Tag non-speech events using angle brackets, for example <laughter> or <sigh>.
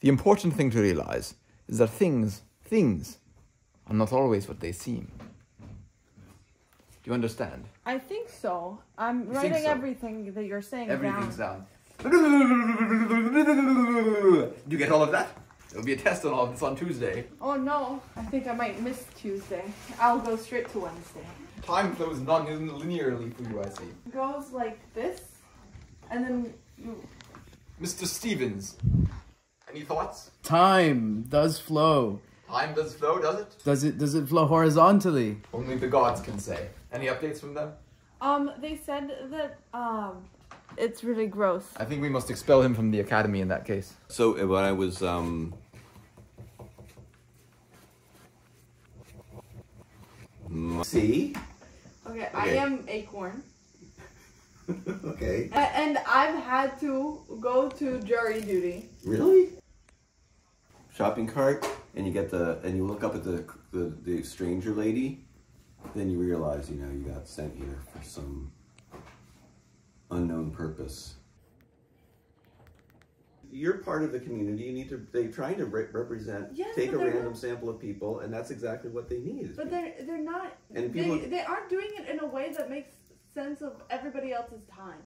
The important thing to realize is that things, things, are not always what they seem. Do you understand? I think so. I'm think writing so? everything that you're saying Everything's down. down. You get all of that? There'll be a test on all of this on Tuesday. Oh no, I think I might miss Tuesday. I'll go straight to Wednesday. Time flows non-linearly for you, I see. It goes like this, and then you. Mr. Stevens, any thoughts? Time does flow. Time does flow, does it? Does it does it flow horizontally? Only the gods can say. Any updates from them? Um, they said that um, it's really gross. I think we must expel him from the academy in that case. So uh, when I was um, see, Okay, I am Acorn, <laughs> okay, A- and I've had to go to jury duty. really? Shopping cart, and you get the and you look up at the the, the stranger lady, then you realize you know you got sent here for some unknown purpose. You're part of the community. You need to. They're trying to re- represent. Yes, take a random not- sample of people, and that's exactly what they need. But they're they're not. And they, people- they aren't doing it in a way that makes sense of everybody else's time.